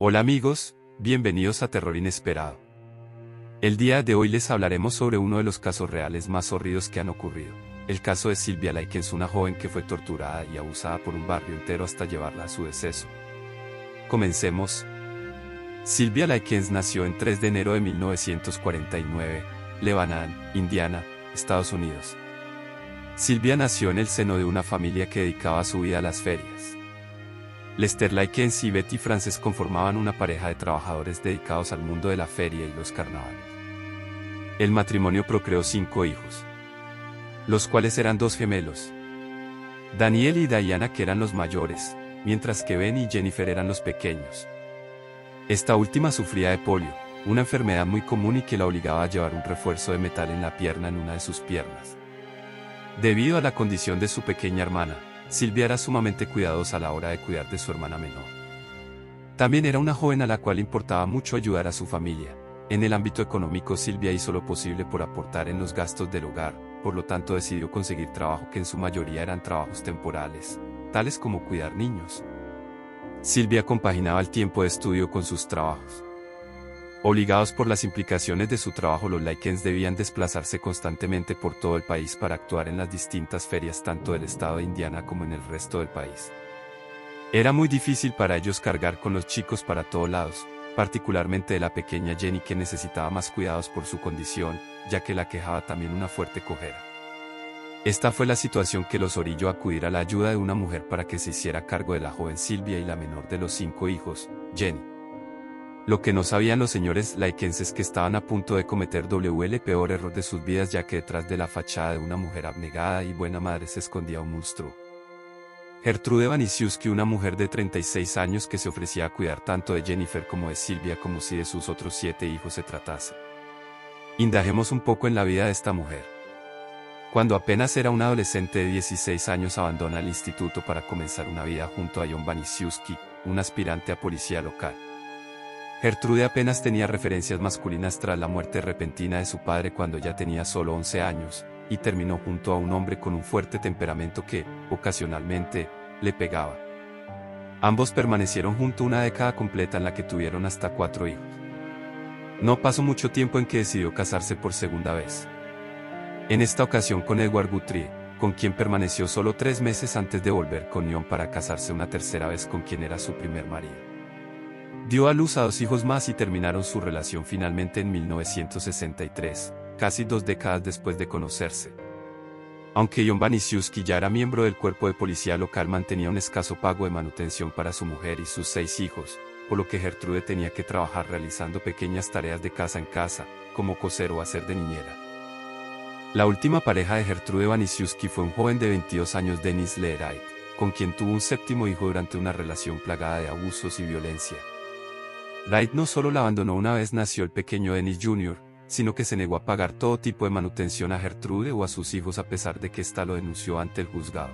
Hola amigos, bienvenidos a Terror Inesperado. El día de hoy les hablaremos sobre uno de los casos reales más horridos que han ocurrido. El caso de Silvia Laikens, una joven que fue torturada y abusada por un barrio entero hasta llevarla a su deceso. Comencemos. Silvia Laikens nació en 3 de enero de 1949, Lebanon, Indiana, Estados Unidos. Silvia nació en el seno de una familia que dedicaba su vida a las ferias. Lester Laikens y Betty Frances conformaban una pareja de trabajadores dedicados al mundo de la feria y los carnavales. El matrimonio procreó cinco hijos, los cuales eran dos gemelos. Daniel y Diana que eran los mayores, mientras que Ben y Jennifer eran los pequeños. Esta última sufría de polio, una enfermedad muy común y que la obligaba a llevar un refuerzo de metal en la pierna en una de sus piernas. Debido a la condición de su pequeña hermana, Silvia era sumamente cuidadosa a la hora de cuidar de su hermana menor. También era una joven a la cual importaba mucho ayudar a su familia. En el ámbito económico Silvia hizo lo posible por aportar en los gastos del hogar, por lo tanto decidió conseguir trabajo que en su mayoría eran trabajos temporales, tales como cuidar niños. Silvia compaginaba el tiempo de estudio con sus trabajos. Obligados por las implicaciones de su trabajo, los Laikens debían desplazarse constantemente por todo el país para actuar en las distintas ferias tanto del estado de Indiana como en el resto del país. Era muy difícil para ellos cargar con los chicos para todos lados, particularmente de la pequeña Jenny que necesitaba más cuidados por su condición, ya que la quejaba también una fuerte cojera. Esta fue la situación que los orilló a acudir a la ayuda de una mujer para que se hiciera cargo de la joven Silvia y la menor de los cinco hijos, Jenny. Lo que no sabían los señores laikenses que estaban a punto de cometer W el peor error de sus vidas ya que detrás de la fachada de una mujer abnegada y buena madre se escondía un monstruo. Gertrude Vanisiuski, una mujer de 36 años que se ofrecía a cuidar tanto de Jennifer como de Silvia como si de sus otros siete hijos se tratase. Indaguemos un poco en la vida de esta mujer. Cuando apenas era una adolescente de 16 años abandona el instituto para comenzar una vida junto a John Vanisiuski, un aspirante a policía local. Gertrude apenas tenía referencias masculinas tras la muerte repentina de su padre cuando ya tenía solo 11 años, y terminó junto a un hombre con un fuerte temperamento que, ocasionalmente, le pegaba. Ambos permanecieron junto una década completa en la que tuvieron hasta cuatro hijos. No pasó mucho tiempo en que decidió casarse por segunda vez. En esta ocasión con Edward Guthrie, con quien permaneció solo tres meses antes de volver con John para casarse una tercera vez con quien era su primer marido. Dio a luz a dos hijos más y terminaron su relación finalmente en 1963, casi dos décadas después de conocerse. Aunque John Vanisiuski ya era miembro del cuerpo de policía local mantenía un escaso pago de manutención para su mujer y sus seis hijos, por lo que Gertrude tenía que trabajar realizando pequeñas tareas de casa en casa, como coser o hacer de niñera. La última pareja de Gertrude Vanisiuski fue un joven de 22 años Denis Leerait, con quien tuvo un séptimo hijo durante una relación plagada de abusos y violencia. Wright no solo la abandonó una vez nació el pequeño Dennis Jr., sino que se negó a pagar todo tipo de manutención a Gertrude o a sus hijos a pesar de que ésta lo denunció ante el juzgado.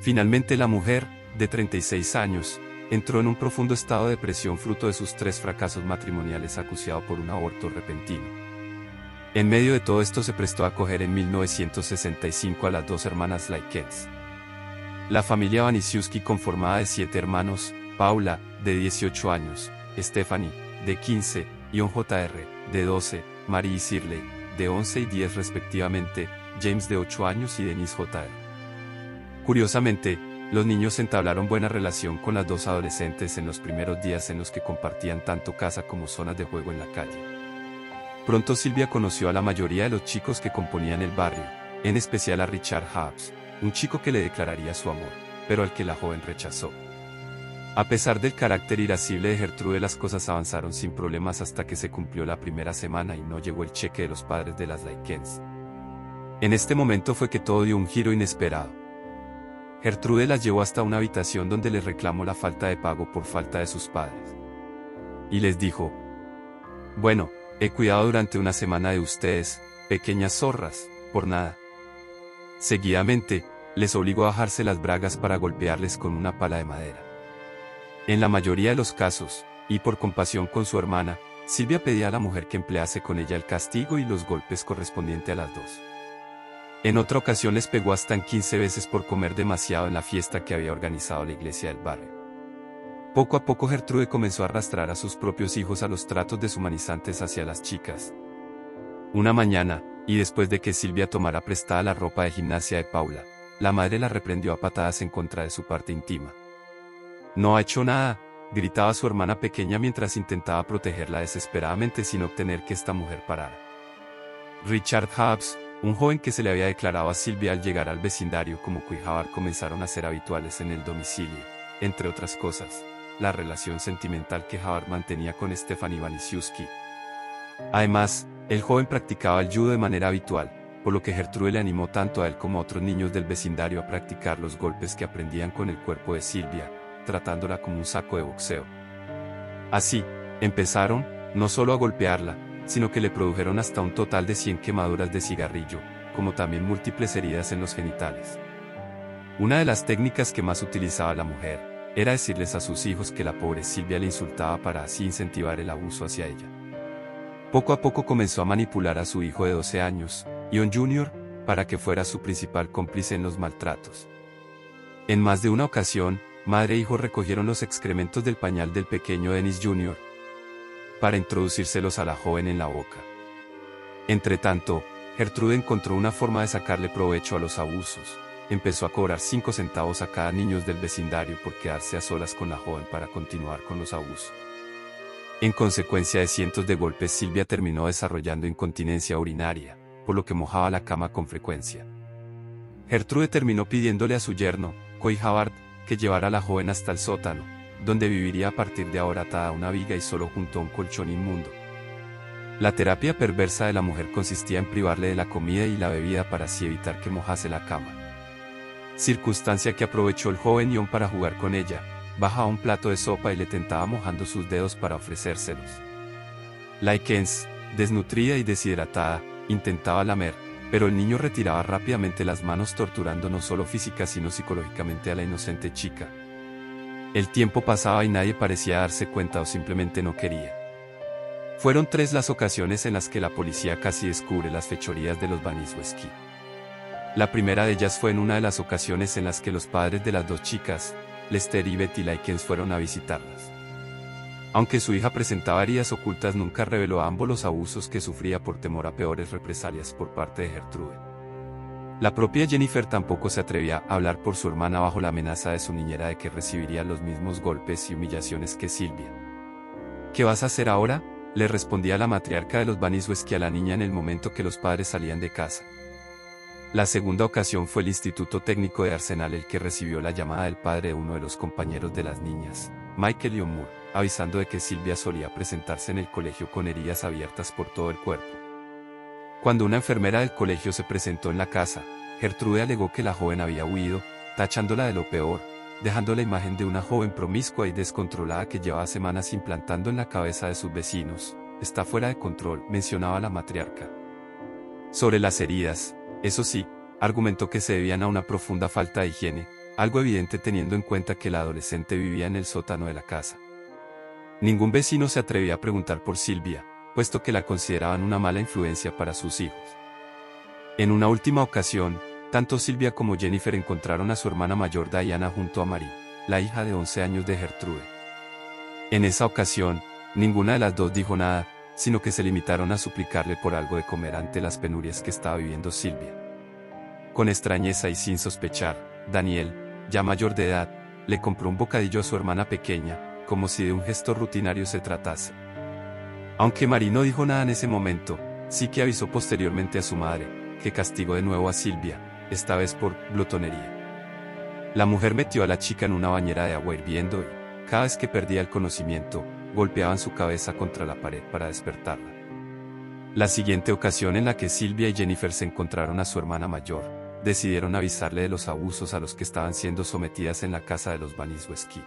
Finalmente la mujer, de 36 años, entró en un profundo estado de depresión fruto de sus tres fracasos matrimoniales acusado por un aborto repentino. En medio de todo esto se prestó a acoger en 1965 a las dos hermanas Laikens. La familia Vanisiuski conformada de siete hermanos, Paula, de 18 años, Stephanie, de 15, Ion Jr., de 12, Marie Sirley, de 11 y 10 respectivamente, James de 8 años y Denise Jr. Curiosamente, los niños entablaron buena relación con las dos adolescentes en los primeros días en los que compartían tanto casa como zonas de juego en la calle. Pronto Silvia conoció a la mayoría de los chicos que componían el barrio, en especial a Richard Hobbs, un chico que le declararía su amor, pero al que la joven rechazó. A pesar del carácter irascible de Gertrude las cosas avanzaron sin problemas hasta que se cumplió la primera semana y no llegó el cheque de los padres de las Laikens. En este momento fue que todo dio un giro inesperado. Gertrude las llevó hasta una habitación donde les reclamó la falta de pago por falta de sus padres. Y les dijo, bueno, he cuidado durante una semana de ustedes, pequeñas zorras, por nada. Seguidamente, les obligó a bajarse las bragas para golpearles con una pala de madera. En la mayoría de los casos, y por compasión con su hermana, Silvia pedía a la mujer que emplease con ella el castigo y los golpes correspondientes a las dos. En otra ocasión les pegó hasta en 15 veces por comer demasiado en la fiesta que había organizado la iglesia del barrio. Poco a poco Gertrude comenzó a arrastrar a sus propios hijos a los tratos deshumanizantes hacia las chicas. Una mañana, y después de que Silvia tomara prestada la ropa de gimnasia de Paula, la madre la reprendió a patadas en contra de su parte íntima. No ha hecho nada, gritaba su hermana pequeña mientras intentaba protegerla desesperadamente sin obtener que esta mujer parara. Richard Hobbs, un joven que se le había declarado a Silvia al llegar al vecindario como Cuijabar comenzaron a ser habituales en el domicilio, entre otras cosas, la relación sentimental que Javar mantenía con Stefan Ivanisiuski. Además, el joven practicaba el judo de manera habitual, por lo que Gertrude le animó tanto a él como a otros niños del vecindario a practicar los golpes que aprendían con el cuerpo de Silvia, tratándola como un saco de boxeo. Así, empezaron, no solo a golpearla, sino que le produjeron hasta un total de 100 quemaduras de cigarrillo, como también múltiples heridas en los genitales. Una de las técnicas que más utilizaba la mujer, era decirles a sus hijos que la pobre Silvia le insultaba para así incentivar el abuso hacia ella. Poco a poco comenzó a manipular a su hijo de 12 años, Ion Jr., para que fuera su principal cómplice en los maltratos. En más de una ocasión, madre e hijo recogieron los excrementos del pañal del pequeño Dennis Jr. para introducírselos a la joven en la boca. Entretanto, Gertrude encontró una forma de sacarle provecho a los abusos. Empezó a cobrar 5 centavos a cada niño del vecindario por quedarse a solas con la joven para continuar con los abusos. En consecuencia de cientos de golpes Silvia terminó desarrollando incontinencia urinaria, por lo que mojaba la cama con frecuencia. Gertrude terminó pidiéndole a su yerno, Coy que llevara a la joven hasta el sótano, donde viviría a partir de ahora atada a una viga y solo junto a un colchón inmundo. La terapia perversa de la mujer consistía en privarle de la comida y la bebida para así evitar que mojase la cama. Circunstancia que aprovechó el joven Ion para jugar con ella, bajaba un plato de sopa y le tentaba mojando sus dedos para ofrecérselos. Laikens, desnutrida y deshidratada, intentaba lamer, pero el niño retiraba rápidamente las manos torturando no solo física sino psicológicamente a la inocente chica. El tiempo pasaba y nadie parecía darse cuenta o simplemente no quería. Fueron tres las ocasiones en las que la policía casi descubre las fechorías de los Banisweski. La primera de ellas fue en una de las ocasiones en las que los padres de las dos chicas, Lester y Betty Laikens fueron a visitarlas. Aunque su hija presentaba heridas ocultas nunca reveló ambos los abusos que sufría por temor a peores represalias por parte de Gertrude. La propia Jennifer tampoco se atrevía a hablar por su hermana bajo la amenaza de su niñera de que recibiría los mismos golpes y humillaciones que Silvia. ¿Qué vas a hacer ahora? le respondía la matriarca de los Banisweski a la niña en el momento que los padres salían de casa. La segunda ocasión fue el Instituto Técnico de Arsenal el que recibió la llamada del padre de uno de los compañeros de las niñas, Michael Leon Moore, avisando de que Silvia solía presentarse en el colegio con heridas abiertas por todo el cuerpo. Cuando una enfermera del colegio se presentó en la casa, Gertrude alegó que la joven había huido, tachándola de lo peor, dejando la imagen de una joven promiscua y descontrolada que llevaba semanas implantando en la cabeza de sus vecinos. Está fuera de control, mencionaba la matriarca. Sobre las heridas, eso sí, argumentó que se debían a una profunda falta de higiene, algo evidente teniendo en cuenta que la adolescente vivía en el sótano de la casa. Ningún vecino se atrevía a preguntar por Silvia, puesto que la consideraban una mala influencia para sus hijos. En una última ocasión, tanto Silvia como Jennifer encontraron a su hermana mayor Diana junto a Marie, la hija de 11 años de Gertrude. En esa ocasión, ninguna de las dos dijo nada, sino que se limitaron a suplicarle por algo de comer ante las penurias que estaba viviendo Silvia. Con extrañeza y sin sospechar, Daniel, ya mayor de edad, le compró un bocadillo a su hermana pequeña, como si de un gesto rutinario se tratase. Aunque Marie no dijo nada en ese momento, sí que avisó posteriormente a su madre, que castigó de nuevo a Silvia, esta vez por glotonería. La mujer metió a la chica en una bañera de agua hirviendo y, cada vez que perdía el conocimiento, golpeaban su cabeza contra la pared para despertarla. La siguiente ocasión en la que Silvia y Jennifer se encontraron a su hermana mayor, decidieron avisarle de los abusos a los que estaban siendo sometidas en la casa de los Banisweski.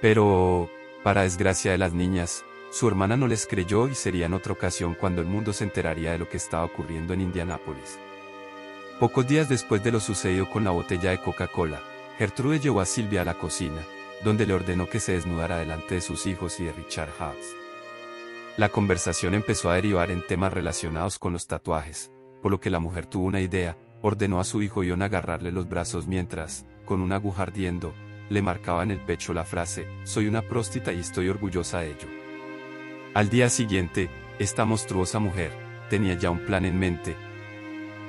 Pero, para desgracia de las niñas, su hermana no les creyó y sería en otra ocasión cuando el mundo se enteraría de lo que estaba ocurriendo en Indianápolis. Pocos días después de lo sucedido con la botella de Coca-Cola, Gertrude llevó a Silvia a la cocina, donde le ordenó que se desnudara delante de sus hijos y de Richard Hobbs. La conversación empezó a derivar en temas relacionados con los tatuajes, por lo que la mujer tuvo una idea, ordenó a su hijo Ion agarrarle los brazos mientras, con una aguja ardiendo, le marcaba en el pecho la frase, soy una próstita y estoy orgullosa de ello. Al día siguiente, esta monstruosa mujer, tenía ya un plan en mente.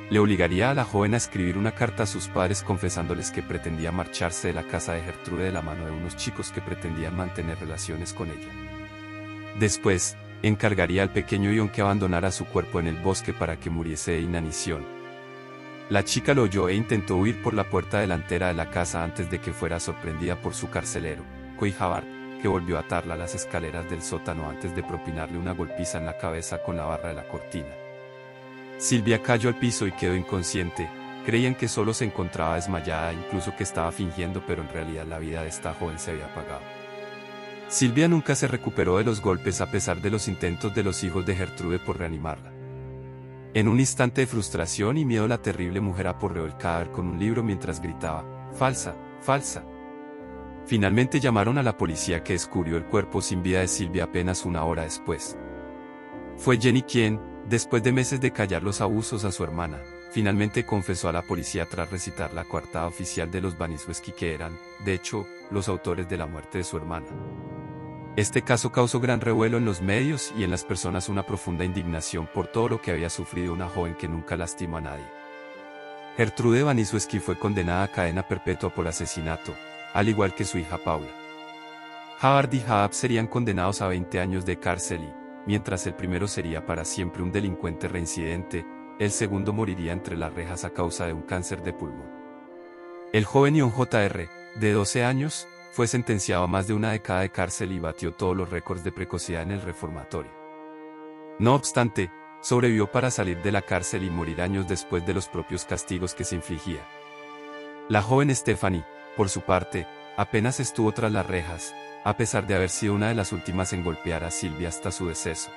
Le obligaría a la joven a escribir una carta a sus padres confesándoles que pretendía marcharse de la casa de Gertrude de la mano de unos chicos que pretendían mantener relaciones con ella. Después, encargaría al pequeño Ion que abandonara su cuerpo en el bosque para que muriese de inanición. La chica lo oyó e intentó huir por la puerta delantera de la casa antes de que fuera sorprendida por su carcelero, Coijabart, que volvió a atarla a las escaleras del sótano antes de propinarle una golpiza en la cabeza con la barra de la cortina. Silvia cayó al piso y quedó inconsciente, creían que solo se encontraba desmayada incluso que estaba fingiendo pero en realidad la vida de esta joven se había apagado. Silvia nunca se recuperó de los golpes a pesar de los intentos de los hijos de Gertrude por reanimarla. En un instante de frustración y miedo la terrible mujer aporreó el cadáver con un libro mientras gritaba, falsa, falsa. Finalmente llamaron a la policía que descubrió el cuerpo sin vida de Silvia apenas una hora después. Fue Jenny quien, después de meses de callar los abusos a su hermana, finalmente confesó a la policía tras recitar la coartada oficial de los Banisweski que eran, de hecho, los autores de la muerte de su hermana. Este caso causó gran revuelo en los medios y en las personas una profunda indignación por todo lo que había sufrido una joven que nunca lastimó a nadie. Gertrude Vanisuski fue condenada a cadena perpetua por asesinato, al igual que su hija Paula. Havard y Haab serían condenados a 20 años de cárcel y, mientras el primero sería para siempre un delincuente reincidente, el segundo moriría entre las rejas a causa de un cáncer de pulmón. El joven Ion J.R., de 12 años, fue sentenciado a más de una década de cárcel y batió todos los récords de precocidad en el reformatorio. No obstante, sobrevivió para salir de la cárcel y morir años después de los propios castigos que se infligía. La joven Stephanie, por su parte, apenas estuvo tras las rejas, a pesar de haber sido una de las últimas en golpear a Silvia hasta su deceso.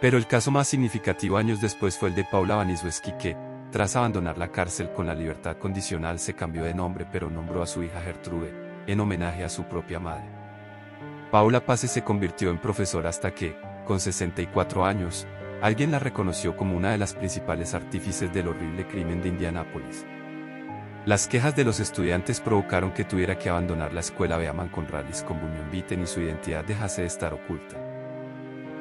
Pero el caso más significativo años después fue el de Paula Vanisueski que, tras abandonar la cárcel con la libertad condicional se cambió de nombre pero nombró a su hija Gertrude, en homenaje a su propia madre. Paula Pase se convirtió en profesora hasta que, con 64 años, alguien la reconoció como una de las principales artífices del horrible crimen de Indianápolis. Las quejas de los estudiantes provocaron que tuviera que abandonar la escuela Beaman con Rallis con Bunyan Vitten y su identidad dejase de estar oculta.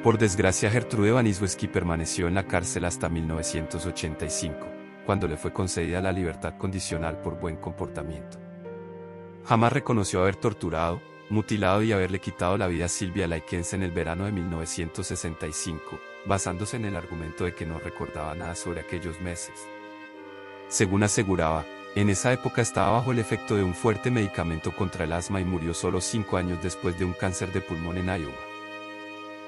Por desgracia Gertrude Vanisweski permaneció en la cárcel hasta 1985, cuando le fue concedida la libertad condicional por buen comportamiento. Jamás reconoció haber torturado, mutilado y haberle quitado la vida a Silvia Laikens en el verano de 1965, basándose en el argumento de que no recordaba nada sobre aquellos meses. Según aseguraba, en esa época estaba bajo el efecto de un fuerte medicamento contra el asma y murió solo cinco años después de un cáncer de pulmón en Iowa.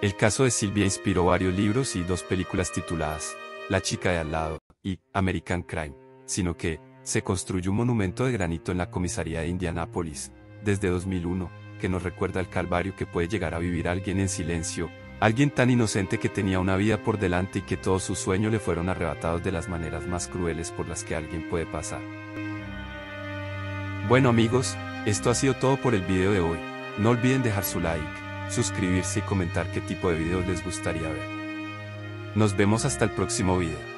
El caso de Silvia inspiró varios libros y dos películas tituladas La chica de al lado y American Crime, sino que, se construyó un monumento de granito en la comisaría de Indianápolis, desde 2001, que nos recuerda el calvario que puede llegar a vivir alguien en silencio, alguien tan inocente que tenía una vida por delante y que todos sus sueños le fueron arrebatados de las maneras más crueles por las que alguien puede pasar. Bueno amigos, esto ha sido todo por el video de hoy, no olviden dejar su like, suscribirse y comentar qué tipo de videos les gustaría ver. Nos vemos hasta el próximo video.